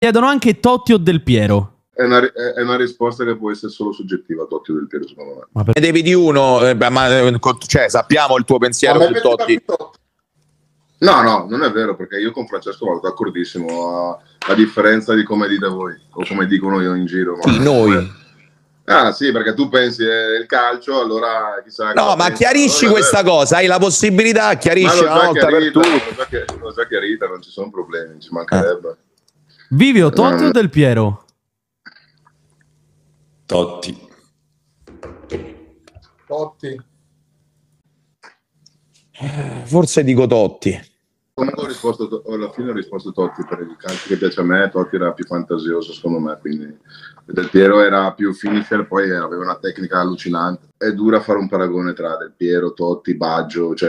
Chiedono anche Totti o Del Piero. È una, è una risposta che può essere solo soggettiva, Totti o Del Piero, secondo me. Ma per- Ne devi di uno, eh, beh, ma eh, cioè, sappiamo il tuo pensiero su Totti. No, no, non è vero, perché io con Francesco vado d'accordissimo, a, a differenza di come dite voi, o come dicono io in giro. ma- Sì, noi. Ah sì, perché tu pensi è il calcio, allora chissà... No, ma pensi. chiarisci è questa cosa, hai la possibilità, chiarisci una volta per chiarita, tutte. l'ho già, chi- l'ho già chiarita, non ci sono problemi, ci mancherebbe. Vivio, Totti Eh. o Del Piero? Totti. Totti. Forse dico Totti. Comunque ho risposto, alla fine ho risposto Totti per il calcio che piace a me, Totti era più fantasioso secondo me, quindi Del Piero era più finisher, poi aveva una tecnica allucinante. È dura fare un paragone tra Del Piero, Totti, Baggio, cioè